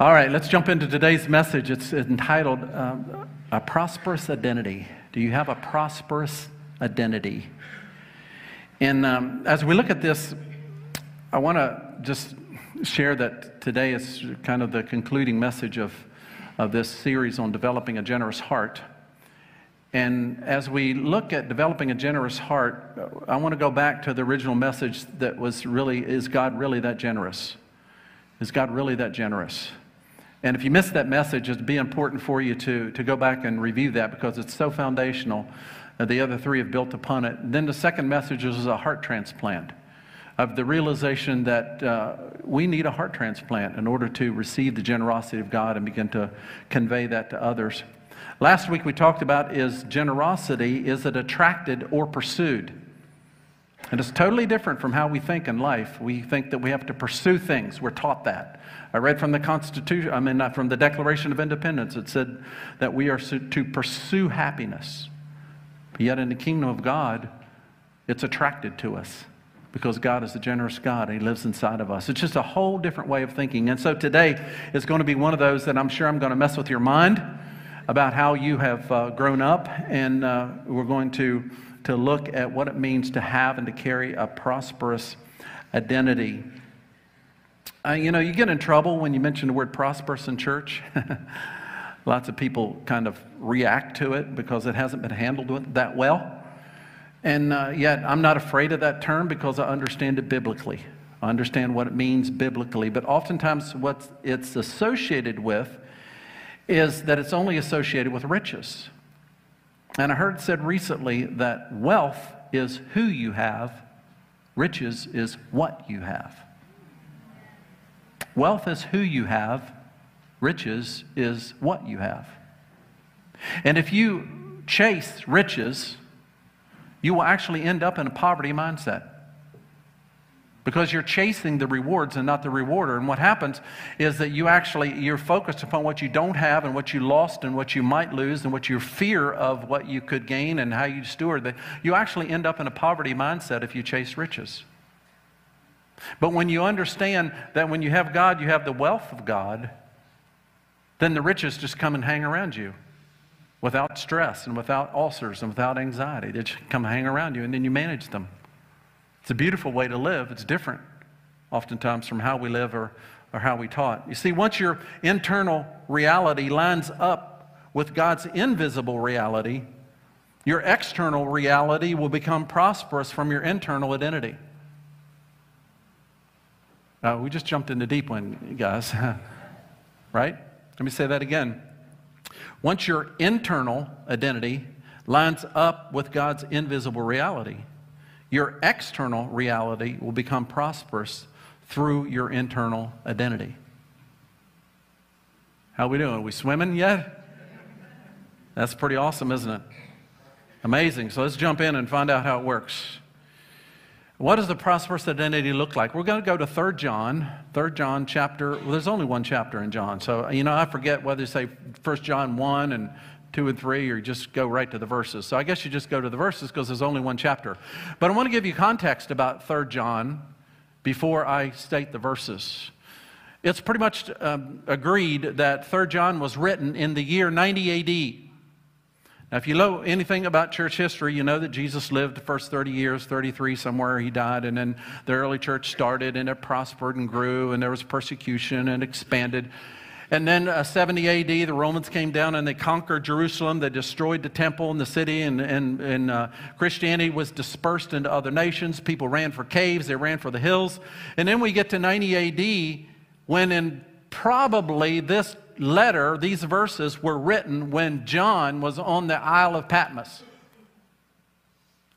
All right, let's jump into today's message. It's entitled um, A Prosperous Identity. Do you have a prosperous identity? And um, as we look at this, I want to just share that today is kind of the concluding message of, of this series on developing a generous heart. And as we look at developing a generous heart, I want to go back to the original message that was really is God really that generous? Is God really that generous? And if you missed that message, it'd be important for you to, to go back and review that because it's so foundational. Uh, the other three have built upon it. Then the second message is a heart transplant of the realization that uh, we need a heart transplant in order to receive the generosity of God and begin to convey that to others. Last week we talked about is generosity, is it attracted or pursued? And it's totally different from how we think in life. We think that we have to pursue things. We're taught that. I read from the Constitution, I mean, not from the Declaration of Independence, it said that we are to pursue happiness. Yet in the kingdom of God, it's attracted to us because God is a generous God He lives inside of us. It's just a whole different way of thinking. And so today is going to be one of those that I'm sure I'm going to mess with your mind about how you have uh, grown up, and uh, we're going to, to look at what it means to have and to carry a prosperous identity. Uh, you know, you get in trouble when you mention the word prosperous in church. Lots of people kind of react to it because it hasn't been handled that well. And uh, yet, I'm not afraid of that term because I understand it biblically. I understand what it means biblically. But oftentimes, what it's associated with is that it's only associated with riches. And I heard said recently that wealth is who you have, riches is what you have. Wealth is who you have, riches is what you have. And if you chase riches, you will actually end up in a poverty mindset. Because you're chasing the rewards and not the rewarder. And what happens is that you actually you're focused upon what you don't have and what you lost and what you might lose and what your fear of what you could gain and how you steward that. You actually end up in a poverty mindset if you chase riches but when you understand that when you have God, you have the wealth of God, then the riches just come and hang around you without stress and without ulcers and without anxiety. They just come hang around you and then you manage them. It's a beautiful way to live. It's different, oftentimes, from how we live or, or how we taught. You see, once your internal reality lines up with God's invisible reality, your external reality will become prosperous from your internal identity. Uh, we just jumped in the deep one, guys. right? Let me say that again. Once your internal identity lines up with God's invisible reality, your external reality will become prosperous through your internal identity. How we doing? Are we swimming yet? That's pretty awesome, isn't it? Amazing. So let's jump in and find out how it works. What does the prosperous identity look like? We're going to go to 3 John, 3 John chapter. Well, there's only one chapter in John. So, you know, I forget whether you say 1 John 1 and 2 and 3 or just go right to the verses. So I guess you just go to the verses because there's only one chapter. But I want to give you context about 3 John before I state the verses. It's pretty much um, agreed that 3 John was written in the year 90 AD. Now, if you know anything about church history, you know that Jesus lived the first 30 years, 33 somewhere he died, and then the early church started and it prospered and grew, and there was persecution and expanded. And then uh, 70 AD, the Romans came down and they conquered Jerusalem. They destroyed the temple and the city, and, and, and uh, Christianity was dispersed into other nations. People ran for caves, they ran for the hills. And then we get to 90 AD, when in probably this letter, these verses were written when John was on the Isle of Patmos.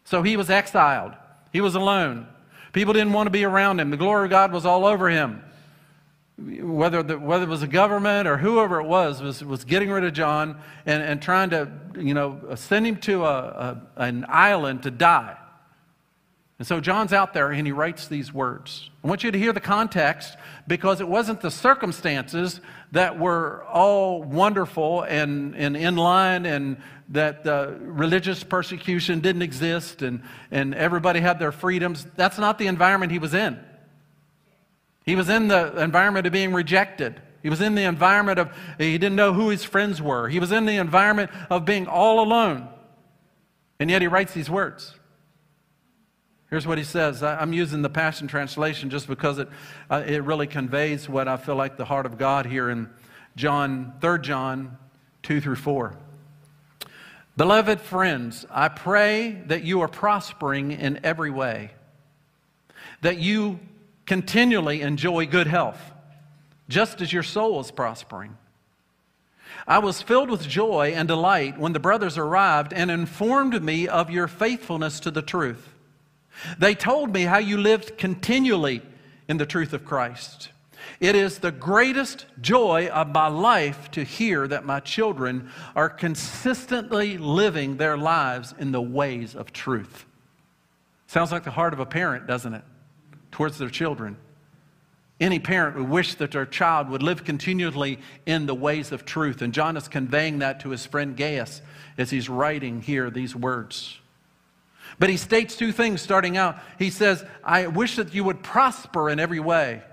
So he was exiled, he was alone. People didn't want to be around him. The glory of God was all over him. Whether, the, whether it was the government or whoever it was, was, was getting rid of John and, and trying to, you know, send him to a, a, an island to die. And so John's out there and he writes these words. I want you to hear the context because it wasn't the circumstances that were all wonderful and, and in line and that religious persecution didn't exist and, and everybody had their freedoms. That's not the environment he was in. He was in the environment of being rejected. He was in the environment of, he didn't know who his friends were. He was in the environment of being all alone. And yet he writes these words. Here's what he says. I'm using the Passion Translation just because it, uh, it really conveys what I feel like the heart of God here in John, 3 John 2 through 4. Beloved friends, I pray that you are prospering in every way, that you continually enjoy good health, just as your soul is prospering. I was filled with joy and delight when the brothers arrived and informed me of your faithfulness to the truth. They told me how you lived continually in the truth of Christ. It is the greatest joy of my life to hear that my children are consistently living their lives in the ways of truth. Sounds like the heart of a parent, doesn't it? Towards their children. Any parent would wish that their child would live continually in the ways of truth. And John is conveying that to his friend Gaius as he's writing here these words. But he states two things starting out. He says, I wish that you would prosper in every way.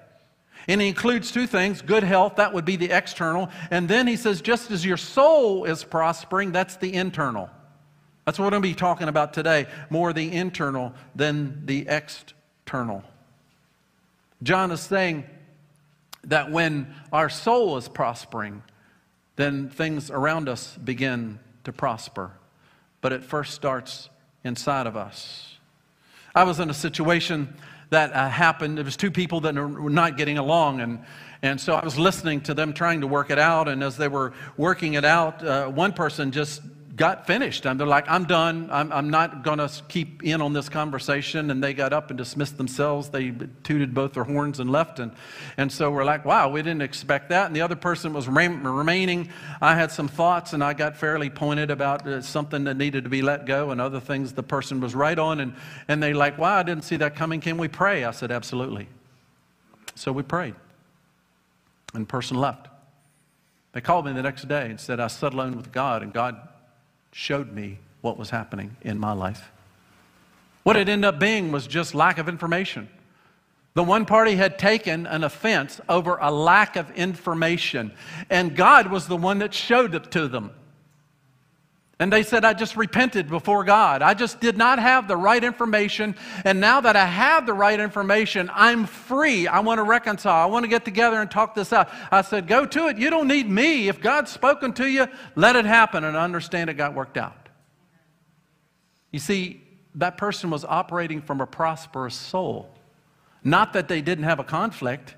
And he includes two things good health, that would be the external. And then he says, just as your soul is prospering, that's the internal. That's what I'm going to be talking about today more the internal than the external. John is saying that when our soul is prospering, then things around us begin to prosper. But it first starts inside of us. I was in a situation that uh, happened. It was two people that were not getting along, and, and so I was listening to them trying to work it out. And as they were working it out, uh, one person just got finished. And they're like, I'm done. I'm, I'm not going to keep in on this conversation. And they got up and dismissed themselves. They tooted both their horns and left. And, and so we're like, wow, we didn't expect that. And the other person was remaining. I had some thoughts and I got fairly pointed about uh, something that needed to be let go and other things the person was right on. And, and they like, wow, I didn't see that coming. Can we pray? I said, absolutely. So we prayed. And the person left. They called me the next day and said, I sat alone with God, and God showed me what was happening in my life. What it ended up being was just lack of information. The one party had taken an offense over a lack of information, and God was the one that showed it to them. And they said, I just repented before God. I just did not have the right information. And now that I have the right information, I'm free. I want to reconcile. I want to get together and talk this out. I said, Go to it. You don't need me. If God's spoken to you, let it happen and understand it got worked out. You see, that person was operating from a prosperous soul. Not that they didn't have a conflict.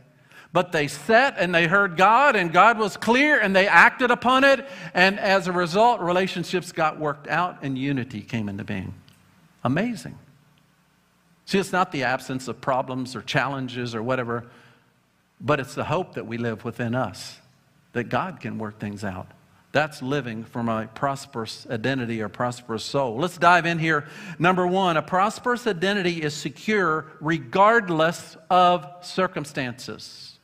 But they sat and they heard God, and God was clear, and they acted upon it. And as a result, relationships got worked out, and unity came into being. Amazing. See, it's not the absence of problems or challenges or whatever, but it's the hope that we live within us that God can work things out. That's living from a prosperous identity or prosperous soul. Let's dive in here. Number one, a prosperous identity is secure regardless of circumstances.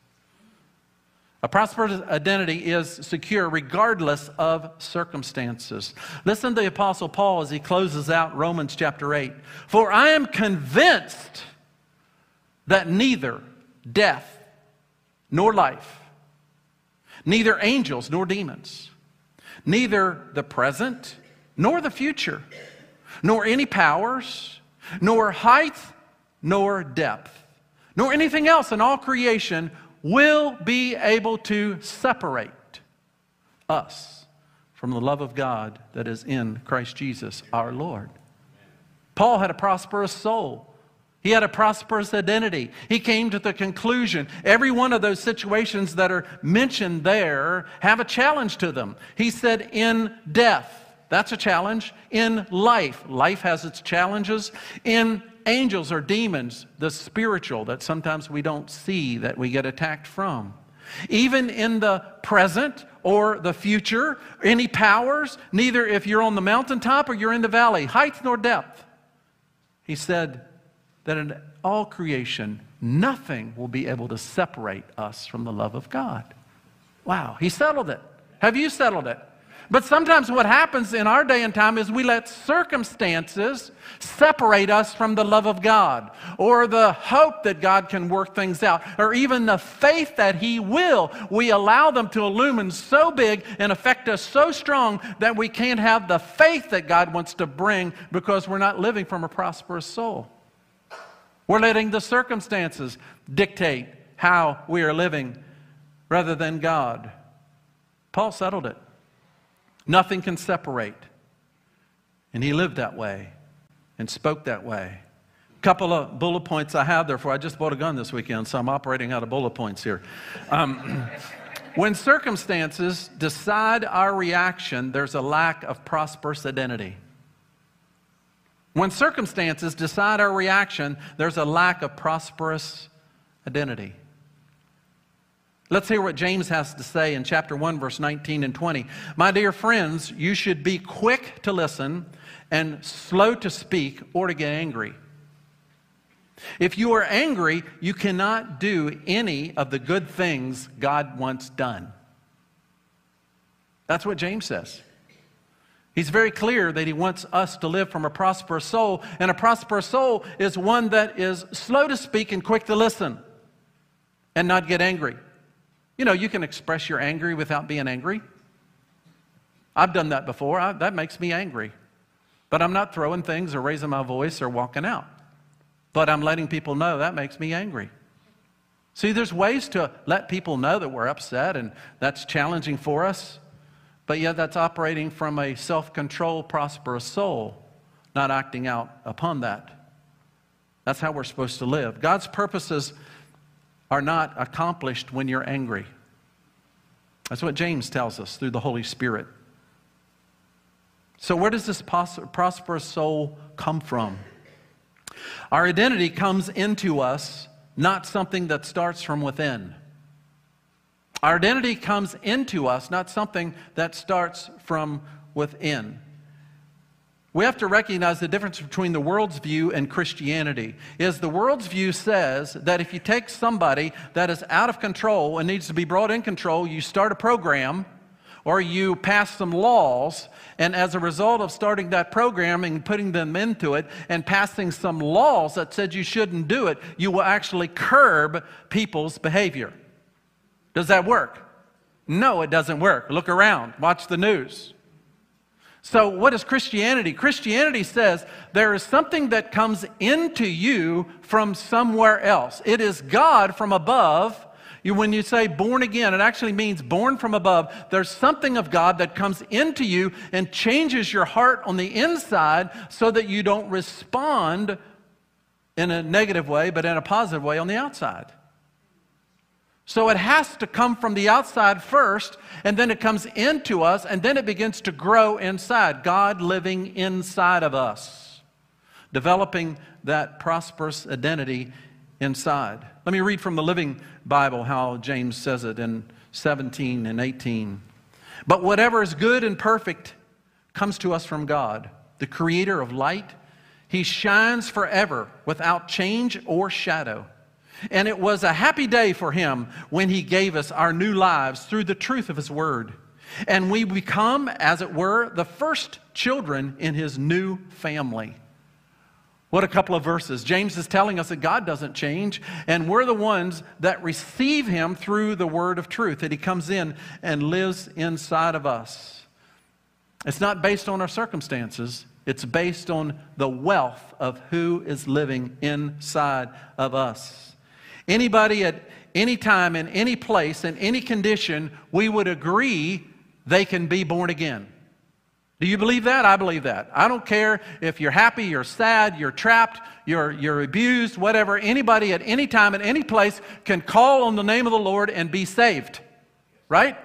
A prosperous identity is secure regardless of circumstances. Listen to the Apostle Paul as he closes out Romans chapter 8. For I am convinced that neither death nor life, neither angels nor demons, neither the present nor the future, nor any powers, nor height nor depth, nor anything else in all creation will be able to separate us from the love of God that is in Christ Jesus our Lord. Paul had a prosperous soul. He had a prosperous identity. He came to the conclusion every one of those situations that are mentioned there have a challenge to them. He said, in death, that's a challenge. In life, life has its challenges. In angels or demons, the spiritual that sometimes we don't see that we get attacked from. Even in the present or the future, any powers, neither if you're on the mountaintop or you're in the valley, height nor depth. He said that in all creation, nothing will be able to separate us from the love of God. Wow, he settled it. Have you settled it? But sometimes what happens in our day and time is we let circumstances separate us from the love of God or the hope that God can work things out or even the faith that He will. We allow them to illumine so big and affect us so strong that we can't have the faith that God wants to bring because we're not living from a prosperous soul. We're letting the circumstances dictate how we are living rather than God. Paul settled it. Nothing can separate. And he lived that way and spoke that way. A couple of bullet points I have, therefore, I just bought a gun this weekend, so I'm operating out of bullet points here. Um, when circumstances decide our reaction, there's a lack of prosperous identity. When circumstances decide our reaction, there's a lack of prosperous identity. Let's hear what James has to say in chapter 1, verse 19 and 20. My dear friends, you should be quick to listen and slow to speak or to get angry. If you are angry, you cannot do any of the good things God wants done. That's what James says. He's very clear that he wants us to live from a prosperous soul, and a prosperous soul is one that is slow to speak and quick to listen and not get angry. You know, you can express your anger without being angry. I've done that before. I, that makes me angry. But I'm not throwing things or raising my voice or walking out. But I'm letting people know that makes me angry. See, there's ways to let people know that we're upset, and that's challenging for us. But yet, that's operating from a self control, prosperous soul, not acting out upon that. That's how we're supposed to live. God's purposes are not accomplished when you're angry. That's what James tells us through the Holy Spirit. So, where does this prosperous soul come from? Our identity comes into us, not something that starts from within. Our identity comes into us, not something that starts from within. We have to recognize the difference between the world's view and Christianity. Is the world's view says that if you take somebody that is out of control and needs to be brought in control, you start a program or you pass some laws, and as a result of starting that program and putting them into it and passing some laws that said you shouldn't do it, you will actually curb people's behavior. Does that work? No, it doesn't work. Look around, watch the news. So, what is Christianity? Christianity says there is something that comes into you from somewhere else. It is God from above. You, when you say born again, it actually means born from above. There's something of God that comes into you and changes your heart on the inside so that you don't respond in a negative way, but in a positive way on the outside. So it has to come from the outside first, and then it comes into us, and then it begins to grow inside. God living inside of us, developing that prosperous identity inside. Let me read from the Living Bible how James says it in 17 and 18. But whatever is good and perfect comes to us from God, the creator of light. He shines forever without change or shadow. And it was a happy day for him when he gave us our new lives through the truth of his word. And we become, as it were, the first children in his new family. What a couple of verses. James is telling us that God doesn't change, and we're the ones that receive him through the word of truth, that he comes in and lives inside of us. It's not based on our circumstances, it's based on the wealth of who is living inside of us. Anybody at any time, in any place, in any condition, we would agree they can be born again. Do you believe that? I believe that. I don't care if you're happy, you're sad, you're trapped, you're, you're abused, whatever. Anybody at any time, in any place, can call on the name of the Lord and be saved. Right?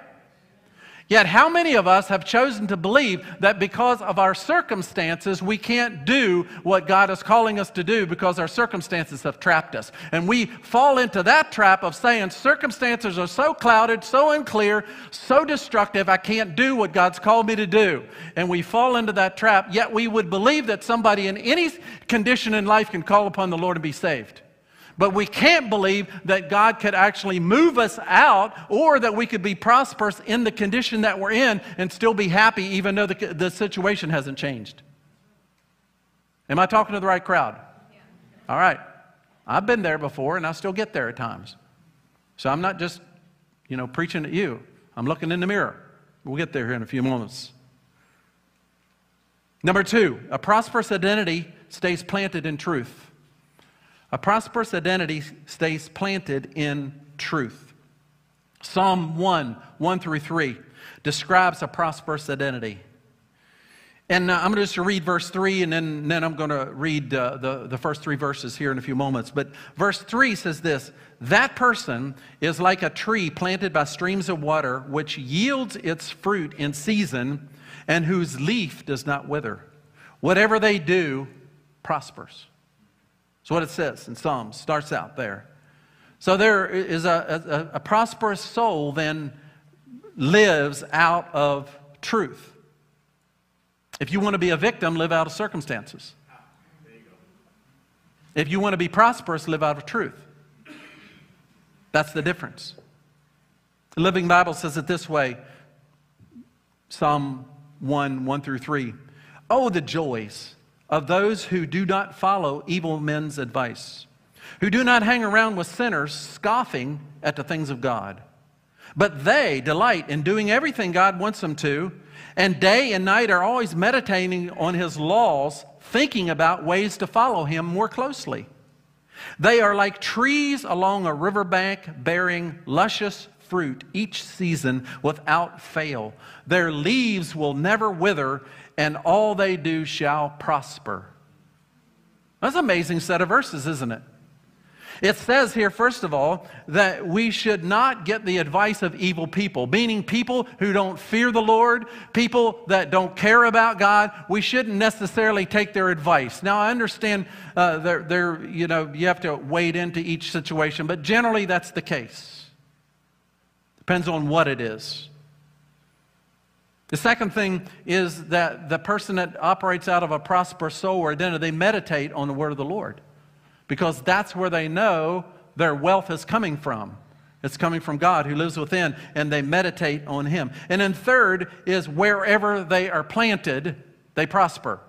Yet, how many of us have chosen to believe that because of our circumstances, we can't do what God is calling us to do because our circumstances have trapped us? And we fall into that trap of saying circumstances are so clouded, so unclear, so destructive, I can't do what God's called me to do. And we fall into that trap, yet we would believe that somebody in any condition in life can call upon the Lord and be saved. But we can't believe that God could actually move us out or that we could be prosperous in the condition that we're in and still be happy even though the, the situation hasn't changed. Am I talking to the right crowd? Yeah. All right. I've been there before and I still get there at times. So I'm not just, you know, preaching at you. I'm looking in the mirror. We'll get there here in a few moments. Number two, a prosperous identity stays planted in truth. A prosperous identity stays planted in truth. Psalm 1, 1 through 3, describes a prosperous identity. And uh, I'm going to just read verse 3, and then, then I'm going to read uh, the, the first three verses here in a few moments. But verse 3 says this That person is like a tree planted by streams of water, which yields its fruit in season, and whose leaf does not wither. Whatever they do prospers. That's what it says in Psalms, starts out there. So there is a, a, a prosperous soul then lives out of truth. If you want to be a victim, live out of circumstances. If you want to be prosperous, live out of truth. That's the difference. The Living Bible says it this way Psalm 1 1 through 3. Oh, the joys of those who do not follow evil men's advice, who do not hang around with sinners, scoffing at the things of God. But they delight in doing everything God wants them to, and day and night are always meditating on His laws, thinking about ways to follow Him more closely. They are like trees along a riverbank bearing luscious fruit each season without fail. Their leaves will never wither, and all they do shall prosper. That's an amazing set of verses, isn't it? It says here, first of all, that we should not get the advice of evil people, meaning people who don't fear the Lord, people that don't care about God. We shouldn't necessarily take their advice. Now, I understand uh, you know, you have to wade into each situation, but generally that's the case. Depends on what it is. The second thing is that the person that operates out of a prosperous soul or identity, they meditate on the word of the Lord because that's where they know their wealth is coming from. It's coming from God who lives within, and they meditate on Him. And then, third is wherever they are planted, they prosper.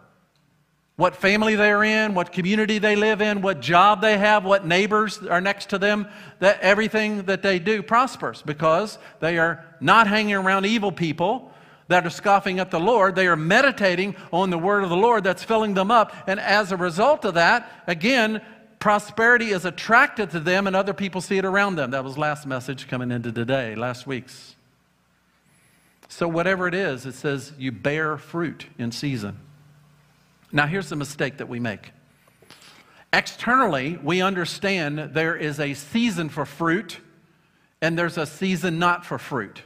What family they're in, what community they live in, what job they have, what neighbors are next to them, that everything that they do prospers because they are not hanging around evil people that are scoffing at the Lord. They are meditating on the word of the Lord that's filling them up. And as a result of that, again, prosperity is attracted to them and other people see it around them. That was last message coming into today, last week's. So, whatever it is, it says you bear fruit in season. Now, here's the mistake that we make. Externally, we understand there is a season for fruit and there's a season not for fruit.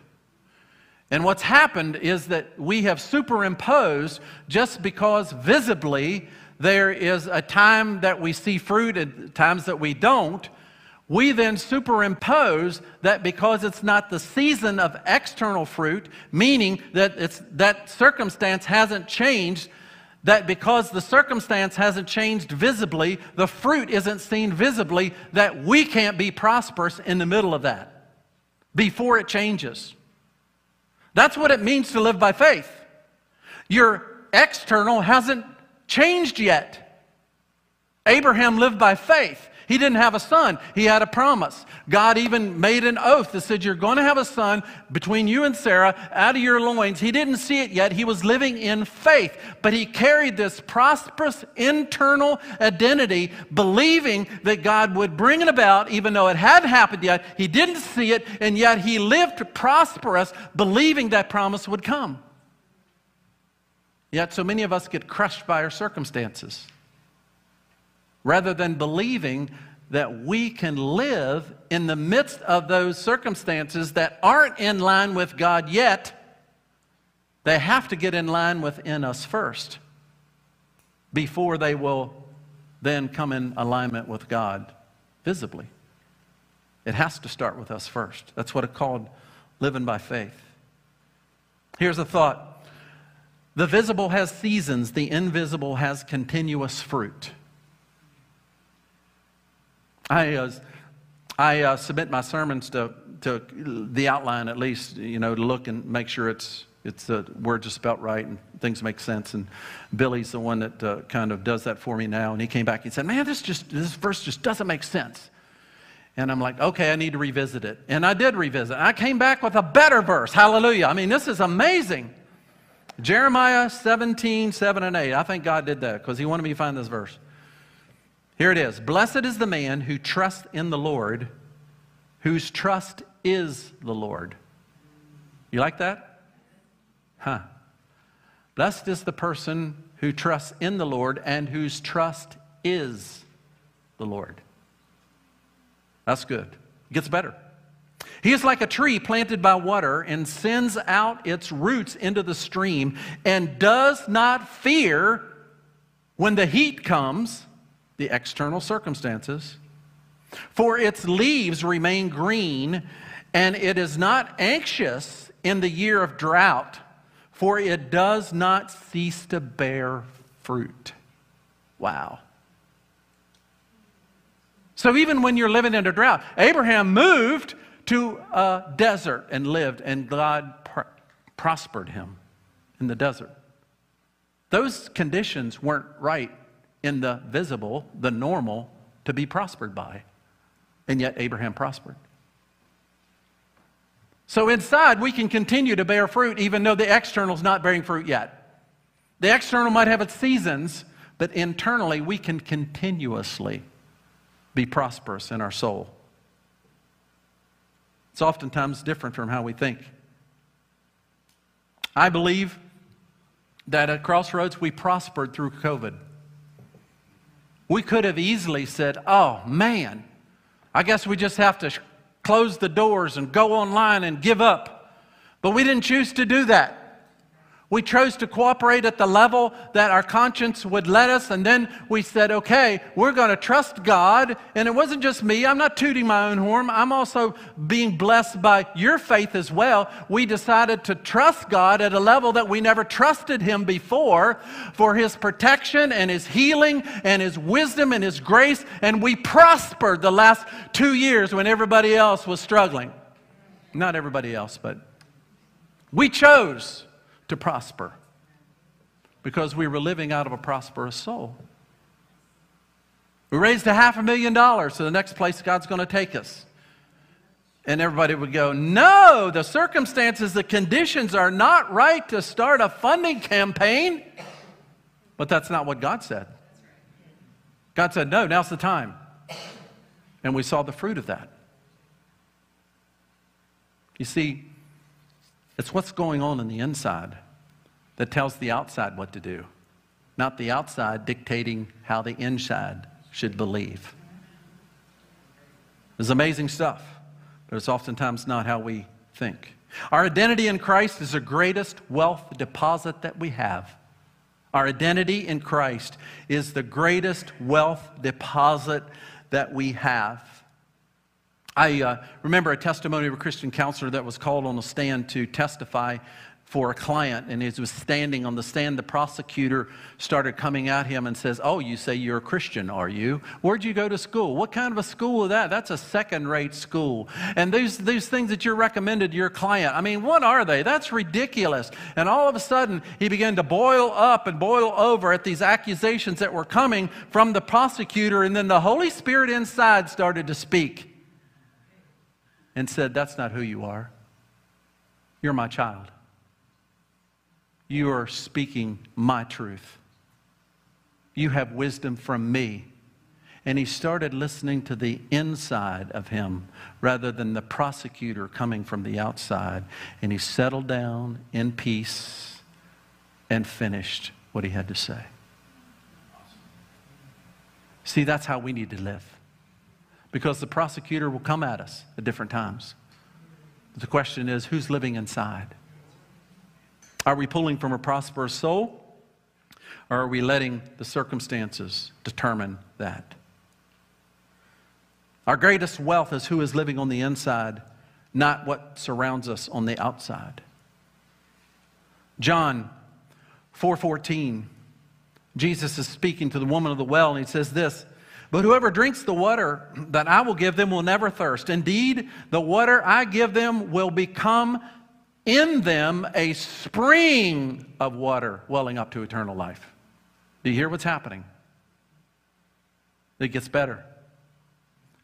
And what's happened is that we have superimposed just because visibly there is a time that we see fruit and times that we don't. We then superimpose that because it's not the season of external fruit, meaning that it's, that circumstance hasn't changed, that because the circumstance hasn't changed visibly, the fruit isn't seen visibly, that we can't be prosperous in the middle of that before it changes. That's what it means to live by faith. Your external hasn't changed yet. Abraham lived by faith. He didn't have a son, he had a promise. God even made an oath that said, You're going to have a son between you and Sarah out of your loins. He didn't see it yet. He was living in faith, but he carried this prosperous internal identity, believing that God would bring it about, even though it hadn't happened yet. He didn't see it, and yet he lived prosperous, believing that promise would come. Yet so many of us get crushed by our circumstances rather than believing that we can live in the midst of those circumstances that aren't in line with God yet, they have to get in line within us first before they will then come in alignment with God visibly. It has to start with us first. That's what it's called living by faith. Here's a thought the visible has seasons, the invisible has continuous fruit. I, uh, I uh, submit my sermons to, to the outline at least, you know, to look and make sure it's, it's the words are spelt right and things make sense. And Billy's the one that uh, kind of does that for me now. And he came back and said, man, this, just, this verse just doesn't make sense. And I'm like, okay, I need to revisit it. And I did revisit. I came back with a better verse. Hallelujah. I mean, this is amazing. Jeremiah 17, 7 and 8. I think God did that because he wanted me to find this verse. Here it is Blessed is the man who trusts in the Lord, whose trust is the Lord. You like that? Huh. Blessed is the person who trusts in the Lord and whose trust is the Lord. That's good. It gets better. He is like a tree planted by water and sends out its roots into the stream and does not fear when the heat comes, the external circumstances, for its leaves remain green, and it is not anxious in the year of drought, for it does not cease to bear fruit. Wow. So even when you're living in a drought, Abraham moved to a desert and lived, and God pr- prospered him in the desert. Those conditions weren't right in the visible, the normal, to be prospered by. And yet Abraham prospered. So inside, we can continue to bear fruit even though the external is not bearing fruit yet. The external might have its seasons, but internally, we can continuously be prosperous in our soul. It's oftentimes different from how we think. I believe that at Crossroads we prospered through COVID. We could have easily said, oh man, I guess we just have to close the doors and go online and give up. But we didn't choose to do that. We chose to cooperate at the level that our conscience would let us, and then we said, okay, we're going to trust God. And it wasn't just me, I'm not tooting my own horn, I'm also being blessed by your faith as well. We decided to trust God at a level that we never trusted Him before for His protection and His healing and His wisdom and His grace, and we prospered the last two years when everybody else was struggling. Not everybody else, but we chose to prosper because we were living out of a prosperous soul. We raised a half a million dollars to the next place God's going to take us. And everybody would go, No, the circumstances, the conditions are not right to start a funding campaign. But that's not what God said. God said, No, now's the time. And we saw the fruit of that. You see, it's what's going on in the inside that tells the outside what to do, not the outside dictating how the inside should believe. It's amazing stuff, but it's oftentimes not how we think. Our identity in Christ is the greatest wealth deposit that we have. Our identity in Christ is the greatest wealth deposit that we have. I uh, remember a testimony of a Christian counselor that was called on a stand to testify for a client. And as he was standing on the stand, the prosecutor started coming at him and says, Oh, you say you're a Christian, are you? Where'd you go to school? What kind of a school is that? That's a second rate school. And these, these things that you're recommended to your client, I mean, what are they? That's ridiculous. And all of a sudden, he began to boil up and boil over at these accusations that were coming from the prosecutor. And then the Holy Spirit inside started to speak and said, That's not who you are. You're my child. You are speaking my truth. You have wisdom from me. And he started listening to the inside of him rather than the prosecutor coming from the outside. And he settled down in peace and finished what he had to say. See, that's how we need to live because the prosecutor will come at us at different times. The question is who's living inside? Are we pulling from a prosperous soul? Or are we letting the circumstances determine that? Our greatest wealth is who is living on the inside, not what surrounds us on the outside. John 4:14 Jesus is speaking to the woman of the well and he says this But whoever drinks the water that I will give them will never thirst. Indeed, the water I give them will become in them a spring of water welling up to eternal life. Do you hear what's happening? It gets better.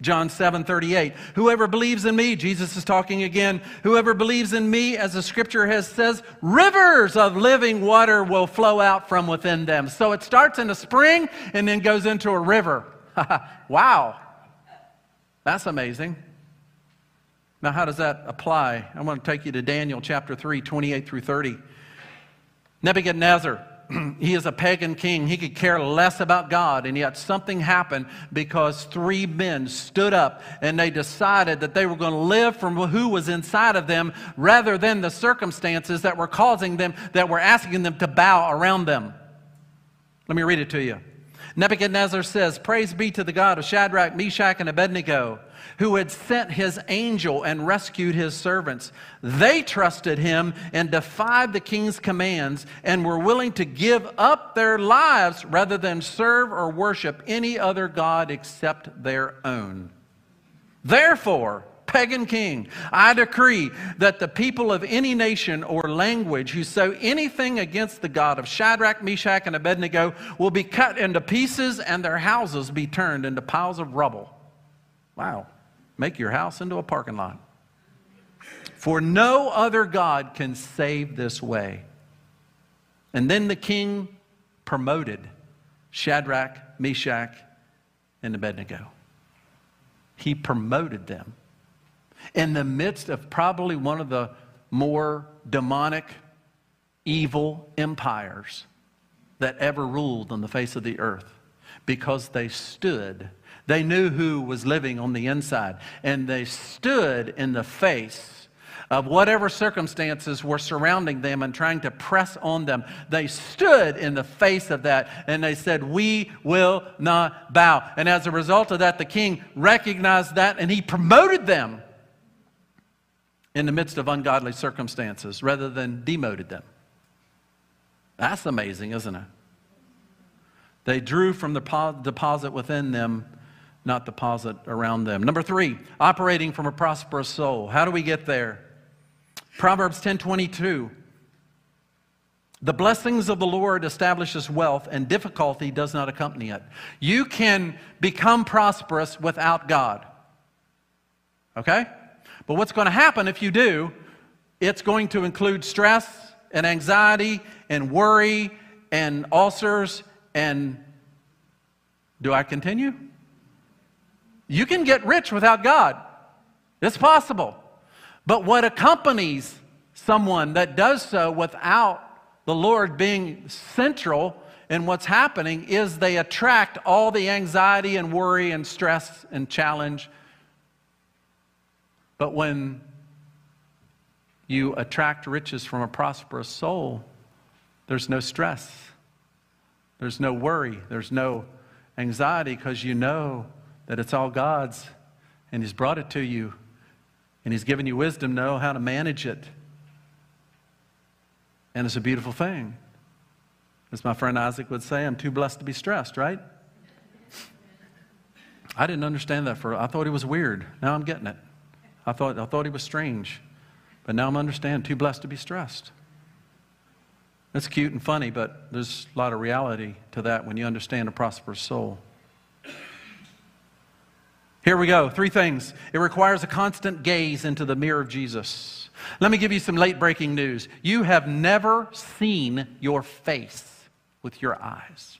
John 7 38. Whoever believes in me, Jesus is talking again. Whoever believes in me, as the scripture has says, rivers of living water will flow out from within them. So it starts in a spring and then goes into a river. wow. That's amazing. Now, how does that apply? I want to take you to Daniel chapter 3, 28 through 30. Nebuchadnezzar he is a pagan king. He could care less about God. And yet something happened because three men stood up and they decided that they were going to live from who was inside of them rather than the circumstances that were causing them, that were asking them to bow around them. Let me read it to you. Nebuchadnezzar says, Praise be to the God of Shadrach, Meshach, and Abednego who had sent his angel and rescued his servants. They trusted him and defied the king's commands and were willing to give up their lives rather than serve or worship any other God except their own. Therefore, pagan king, I decree that the people of any nation or language who sow anything against the God of Shadrach, Meshach, and Abednego will be cut into pieces and their houses be turned into piles of rubble. Wow. Make your house into a parking lot. For no other God can save this way. And then the king promoted Shadrach, Meshach, and Abednego. He promoted them in the midst of probably one of the more demonic, evil empires that ever ruled on the face of the earth because they stood they knew who was living on the inside, and they stood in the face of whatever circumstances were surrounding them and trying to press on them. They stood in the face of that and they said, We will not bow. And as a result of that, the king recognized that and he promoted them in the midst of ungodly circumstances rather than demoted them. That's amazing, isn't it? They drew from the deposit within them not deposit around them. Number three, operating from a prosperous soul. How do we get there? Proverbs 10:22. The blessings of the Lord establishes wealth, and difficulty does not accompany it. You can become prosperous without God. Okay? But what's going to happen if you do? It's going to include stress and anxiety and worry and ulcers and. Do I continue? You can get rich without God. It's possible. But what accompanies someone that does so without the Lord being central in what's happening is they attract all the anxiety and worry and stress and challenge. But when you attract riches from a prosperous soul, there's no stress, there's no worry, there's no anxiety because you know that it's all God's and He's brought it to you and He's given you wisdom to know how to manage it. And it's a beautiful thing. As my friend Isaac would say, I'm too blessed to be stressed, right? I didn't understand that for I thought it was weird. Now I'm getting it. I thought I thought he was strange. But now I'm understanding too blessed to be stressed. That's cute and funny, but there's a lot of reality to that when you understand a prosperous soul. Here we go. Three things. It requires a constant gaze into the mirror of Jesus. Let me give you some late breaking news. You have never seen your face with your eyes.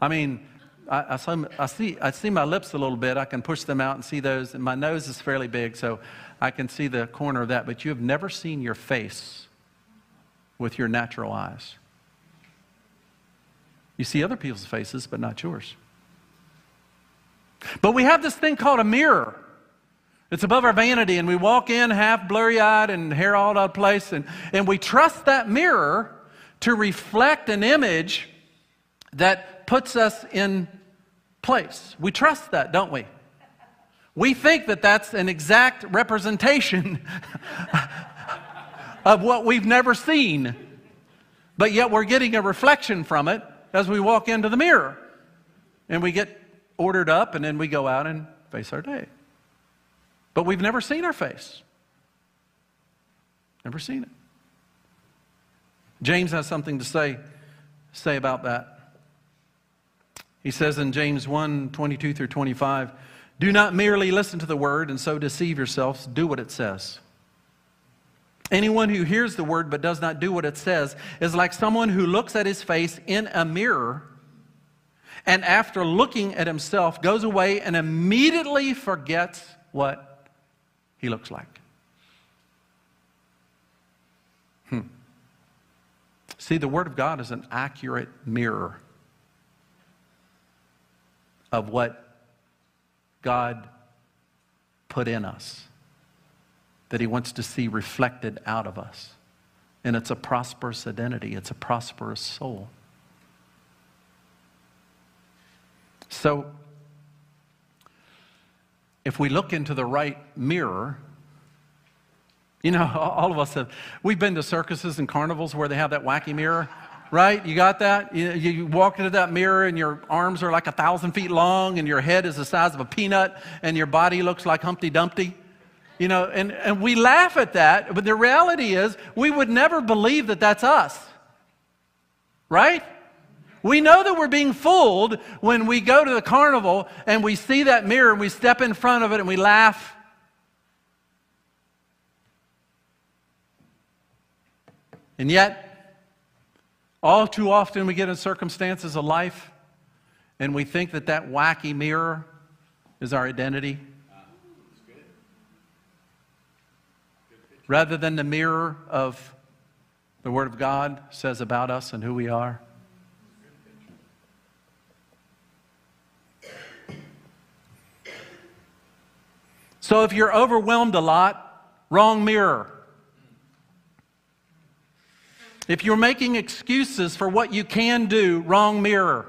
I mean, I, I, saw, I, see, I see my lips a little bit. I can push them out and see those. And my nose is fairly big, so I can see the corner of that. But you have never seen your face with your natural eyes. You see other people's faces, but not yours. But we have this thing called a mirror. It's above our vanity, and we walk in half blurry eyed and hair all out of place, and, and we trust that mirror to reflect an image that puts us in place. We trust that, don't we? We think that that's an exact representation of what we've never seen, but yet we're getting a reflection from it as we walk into the mirror. And we get ordered up, and then we go out and face our day. But we've never seen our face. Never seen it. James has something to say, say about that. He says in James 1 22 through 25, Do not merely listen to the word and so deceive yourselves, do what it says. Anyone who hears the word but does not do what it says is like someone who looks at his face in a mirror and after looking at himself goes away and immediately forgets what he looks like. Hmm. See, the Word of God is an accurate mirror of what God put in us, that He wants to see reflected out of us. And it's a prosperous identity, it's a prosperous soul. So, if we look into the right mirror, you know, all of us have, we've been to circuses and carnivals where they have that wacky mirror right? You got that? You, you, walk into that mirror and your arms are like a thousand feet long and your head is the size of a peanut and your body looks like Humpty Dumpty. You know, and, and we laugh at that, but the reality is we would never believe that that's us. Right? We know that we're being fooled when we go to the carnival and we see that mirror and we step in front of it and we laugh. And yet, all too often, we get in circumstances of life and we think that that wacky mirror is our identity. Rather than the mirror of the Word of God says about us and who we are. So if you're overwhelmed a lot, wrong mirror. If you're making excuses for what you can do, wrong mirror.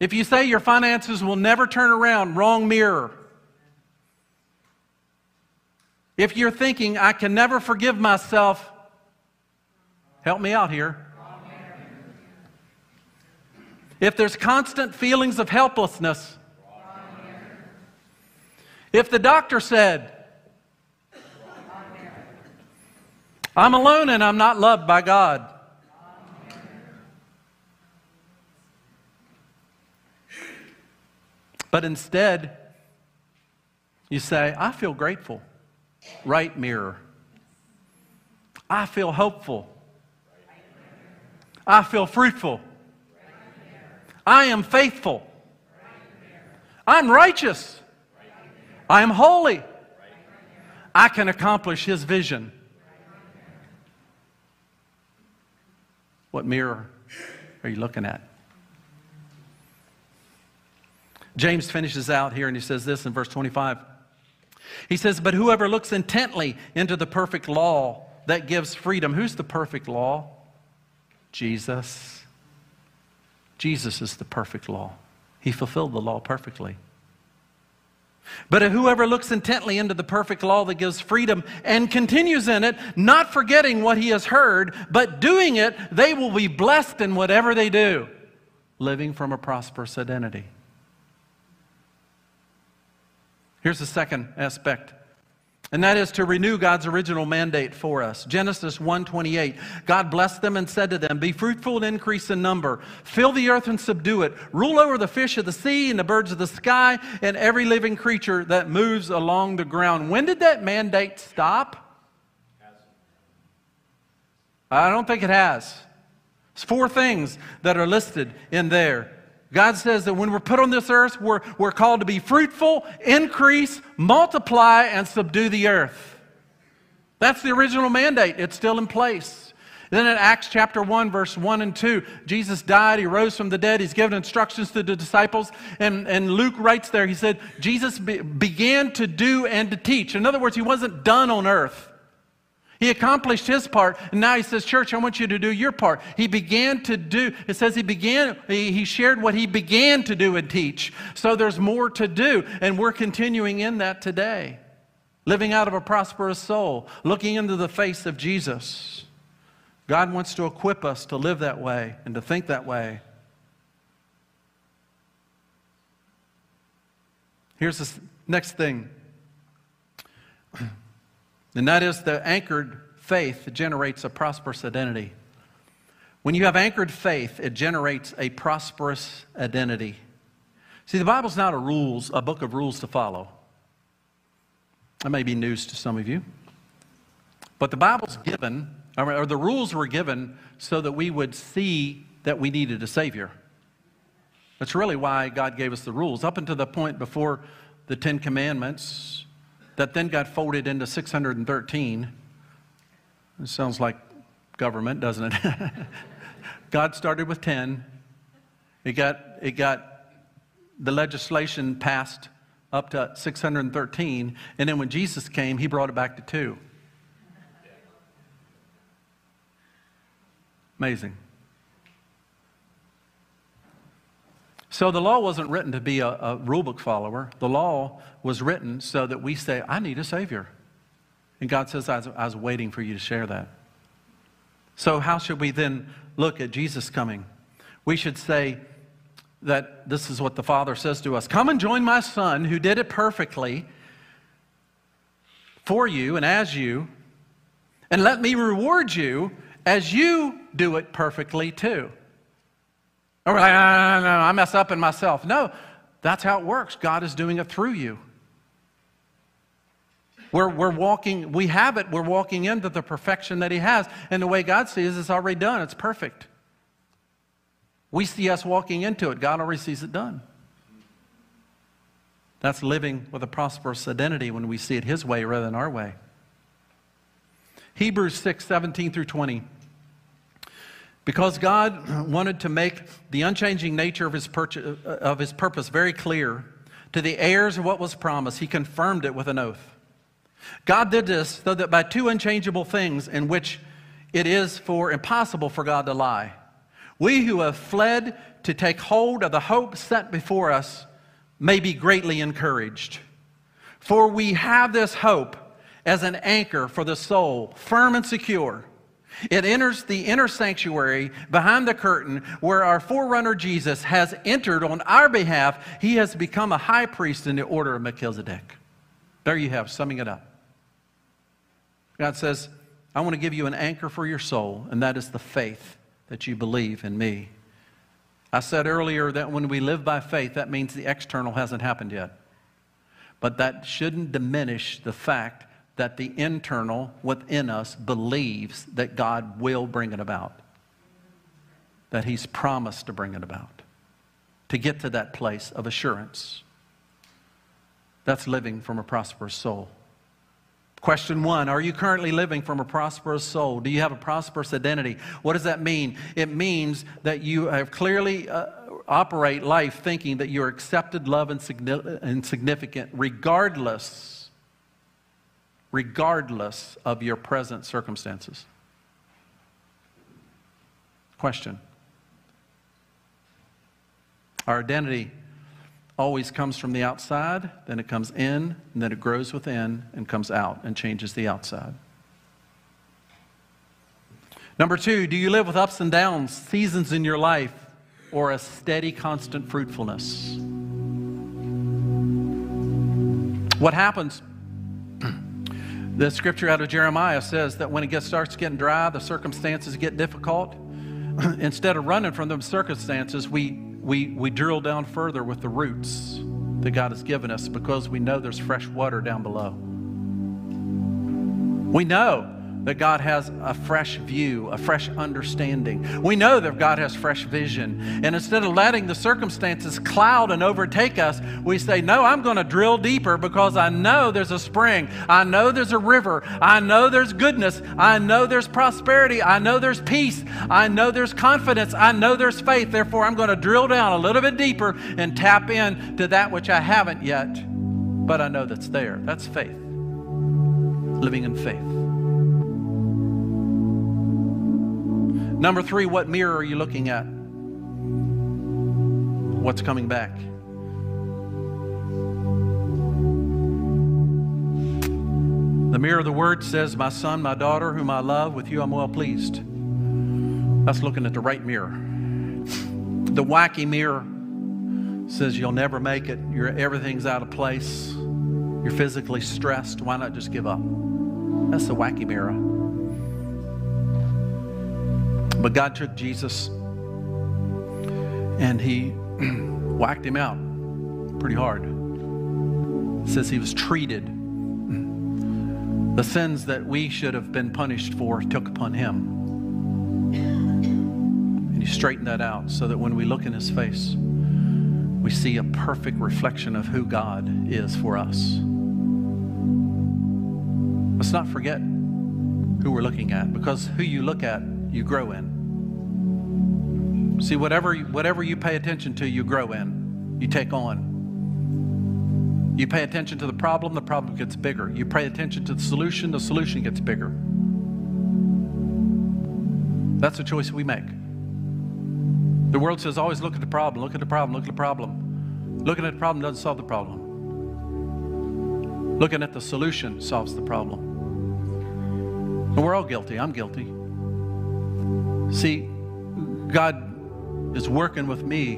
If you say your finances will never turn around, wrong mirror. If you're thinking, I can never forgive myself, help me out here. If there's constant feelings of helplessness, if the doctor said, I'm alone and I'm not loved by God. But instead, you say, I feel grateful. Right mirror. I feel hopeful. I feel fruitful. I am faithful. I'm righteous. I am holy. I can accomplish His vision. What mirror are you looking at? James finishes out here and he says this in verse 25. He says, But whoever looks intently into the perfect law that gives freedom, who's the perfect law? Jesus. Jesus is the perfect law. He fulfilled the law perfectly. But whoever looks intently into the perfect law that gives freedom and continues in it, not forgetting what he has heard, but doing it, they will be blessed in whatever they do, living from a prosperous identity. Here's the second aspect and that is to renew God's original mandate for us. Genesis 1:28. God blessed them and said to them, "Be fruitful and increase in number. Fill the earth and subdue it. Rule over the fish of the sea and the birds of the sky and every living creature that moves along the ground." When did that mandate stop? I don't think it has. It's four things that are listed in there. God says that when we're put on this earth, we're, we're called to be fruitful, increase, multiply, and subdue the earth. That's the original mandate. It's still in place. Then in Acts chapter 1, verse 1 and 2, Jesus died, he rose from the dead, he's given instructions to the disciples. And, and Luke writes there, he said, Jesus be, began to do and to teach. In other words, he wasn't done on earth. He accomplished his part, and now he says, Church, I want you to do your part. He began to do, it says he began, he shared what he began to do and teach. So there's more to do, and we're continuing in that today. Living out of a prosperous soul, looking into the face of Jesus, God wants to equip us to live that way and to think that way. Here's the next thing, and that is the anchored faith generates a prosperous identity. When you have anchored faith, it generates a prosperous identity. See, the Bible's not a rules, a book of rules to follow. That may be news to some of you. But the Bible's given, or the rules were given so that we would see that we needed a Savior. That's really why God gave us the rules. Up until the point before the Ten Commandments, that then got folded into 613. It sounds like government, doesn't it? God started with 10. It got, it got the legislation passed up to 613. And then when Jesus came, he brought it back to two. Amazing. So the law wasn't written to be a, a rule book follower. The law was written so that we say, I need a Savior. And God says, I was, I was waiting for you to share that. So, how should we then look at Jesus coming? We should say that this is what the Father says to us Come and join my Son who did it perfectly for you and as you, and let me reward you as you do it perfectly too. Or like, no, no, no, I mess up in myself. No, that's how it works. God is doing it through you. We're, we're walking, we have it, we're walking into the perfection that He has. And the way God sees it, it's already done, it's perfect. We see us walking into it, God already sees it done. That's living with a prosperous identity when we see it His way rather than our way. Hebrews 6 17 through 20. Because God wanted to make the unchanging nature of his, of his purpose very clear to the heirs of what was promised, he confirmed it with an oath. God did this so that by two unchangeable things in which it is for impossible for God to lie, we who have fled to take hold of the hope set before us may be greatly encouraged. For we have this hope as an anchor for the soul, firm and secure. It enters the inner sanctuary behind the curtain where our forerunner Jesus has entered on our behalf. He has become a high priest in the order of Melchizedek. There you have, summing it up. God says, I want to give you an anchor for your soul, and that is the faith that you believe in me. I said earlier that when we live by faith, that means the external hasn't happened yet. But that shouldn't diminish the fact that the internal within us believes that God will bring it about, that He's promised to bring it about, to get to that place of assurance. That's living from a prosperous soul. Question one Are you currently living from a prosperous soul? Do you have a prosperous identity? What does that mean? It means that you have clearly uh, operate life thinking that you're accepted, loved, and significant regardless regardless of your present circumstances? Question. Our identity always comes from the outside, then it comes in, and then it grows within and comes out and changes the outside. Number two, do you live with ups and downs, seasons in your life, or a steady, constant fruitfulness? What happens the scripture out of Jeremiah says that when it gets, starts getting dry, the circumstances get difficult. Instead of running from those circumstances, we, we, we drill down further with the roots that God has given us because we know there's fresh water down below. We know that God has a fresh view, a fresh understanding. We know that God has fresh vision. And instead of letting the circumstances cloud and overtake us, we say, No, I'm going to drill deeper because I know there's a spring. I know there's a river. I know there's goodness. I know there's prosperity. I know there's peace. I know there's confidence. I know there's faith. Therefore, I'm going to drill down a little bit deeper and tap in to that which I haven't yet, but I know that's there. That's faith. Living in faith. Number three, what mirror are you looking at? What's coming back? The mirror of the word says, My son, my daughter, whom I love, with you I'm well pleased. That's looking at the right mirror. The wacky mirror says you'll never make it. You're, everything's out of place. You're physically stressed. Why not just give up? That's the wacky mirror. But God took Jesus and he whacked him out pretty hard. It says he was treated. The sins that we should have been punished for took upon him. And he straightened that out so that when we look in his face, we see a perfect reflection of who God is for us. Let's not forget who we're looking at because who you look at, you grow in. See, whatever, whatever you pay attention to, you grow in, you take on. You pay attention to the problem, the problem gets bigger. You pay attention to the solution, the solution gets bigger. That's a choice we make. The world says always look at the problem, look at the problem, look at the problem. Looking at the problem doesn't solve the problem. Looking at the solution solves the problem. And we're all guilty. I'm guilty. See, God is working with me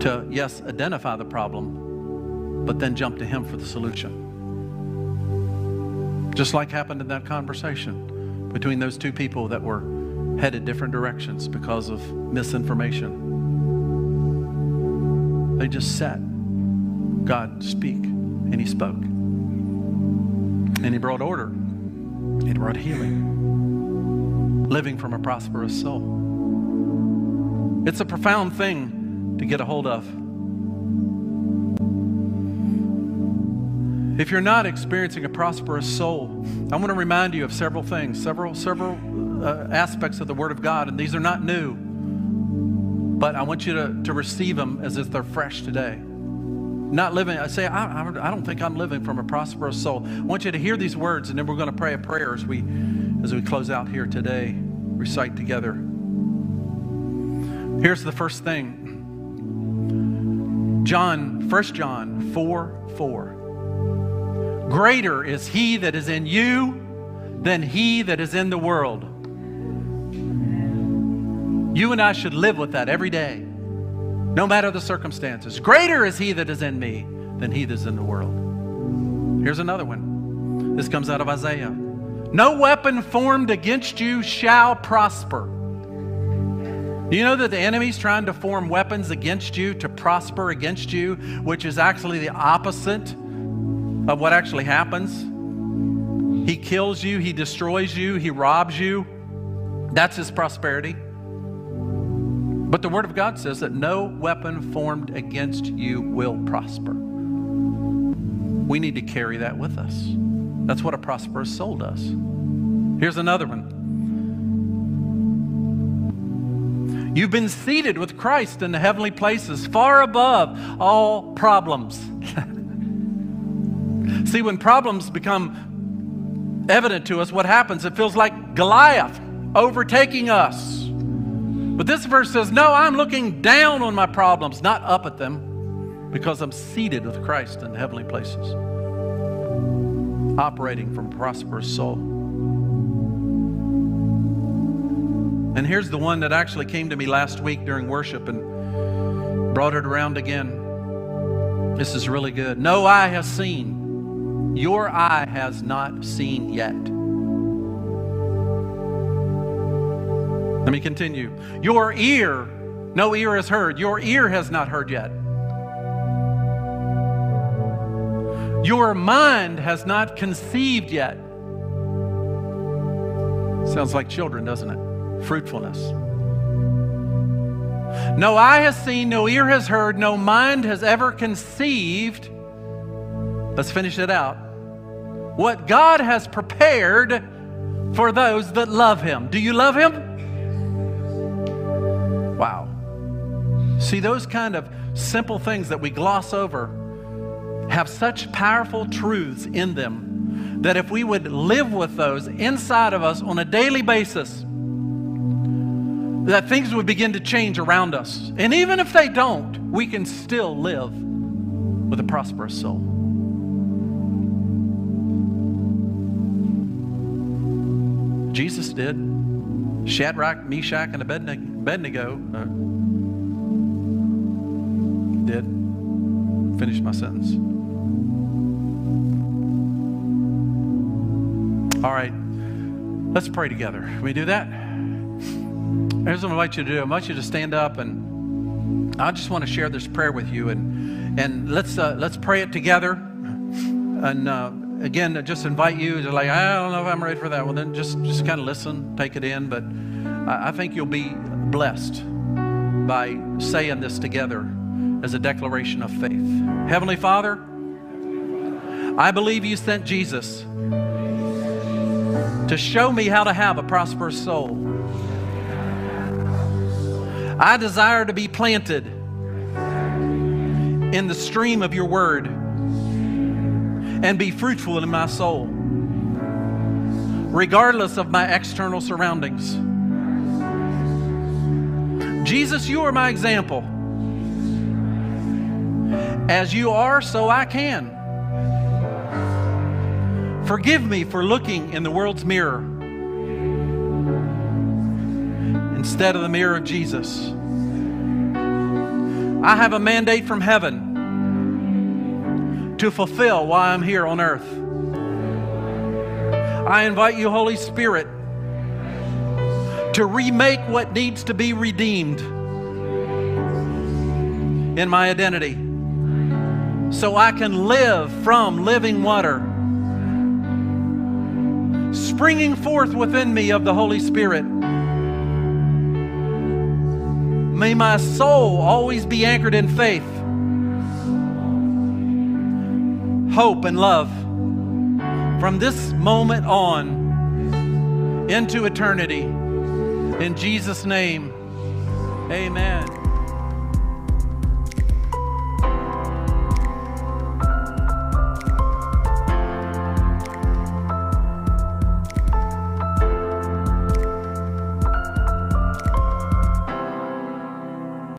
to, yes, identify the problem, but then jump to Him for the solution. Just like happened in that conversation between those two people that were headed different directions because of misinformation. They just sat. God speak, and He spoke. And He brought order. It brought healing. Living from a prosperous soul. It's a profound thing to get a hold of. If you're not experiencing a prosperous soul, I want to remind you of several things, several, several uh, aspects of the Word of God, and these are not new, but I want you to, to receive them as if they're fresh today. Not living, I say, I, I don't think I'm living from a prosperous soul. I want you to hear these words, and then we're going to pray a prayer as we, as we close out here today, recite together. Here's the first thing John, 1 John 4 4. Greater is he that is in you than he that is in the world. You and I should live with that every day, no matter the circumstances. Greater is he that is in me than he that is in the world. Here's another one. This comes out of Isaiah. No weapon formed against you shall prosper. Do you know that the enemy's trying to form weapons against you to prosper against you, which is actually the opposite of what actually happens? He kills you, he destroys you, he robs you. That's his prosperity. But the Word of God says that no weapon formed against you will prosper. We need to carry that with us. That's what a prosperous soul does. Here's another one. You've been seated with Christ in the heavenly places, far above all problems. See, when problems become evident to us, what happens? It feels like Goliath overtaking us. But this verse says, No, I'm looking down on my problems, not up at them, because I'm seated with Christ in heavenly places, operating from a prosperous soul. And here's the one that actually came to me last week during worship and brought it around again. This is really good. No eye has seen, your eye has not seen yet Let me continue. Your ear, no ear has heard. Your ear has not heard yet. Your mind has not conceived yet. Sounds like children, doesn't it? Fruitfulness. No eye has seen, no ear has heard, no mind has ever conceived. Let's finish it out. What God has prepared for those that love Him. Do you love Him? Wow. See, those kind of simple things that we gloss over have such powerful truths in them that if we would live with those inside of us on a daily basis, that things would begin to change around us. And even if they don't, we can still live with a prosperous soul. Jesus did. Shadrach, Meshach, and Abednego uh, did. Finish my sentence. All right, let's pray together. Can we do that? Here's what I invite you to do. I invite you to stand up, and I just want to share this prayer with you, and and let's uh, let's pray it together. And uh, again, I just invite you to like, I don't know if I'm ready for that. Well, then just just kind of listen, take it in. But I, I think you'll be blessed by saying this together as a declaration of faith. Heavenly Father, I believe you sent Jesus to show me how to have a prosperous soul. I desire to be planted in the stream of your word and be fruitful in my soul, regardless of my external surroundings. Jesus, you are my example. As you are, so I can. Forgive me for looking in the world's mirror instead of the mirror of Jesus. I have a mandate from heaven to fulfill while I'm here on earth. I invite you, Holy Spirit, to remake what needs to be redeemed in my identity so I can live from living water springing forth within me of the Holy Spirit. May my soul always be anchored in faith, hope, and love from this moment on into eternity. In Jesus' name, amen.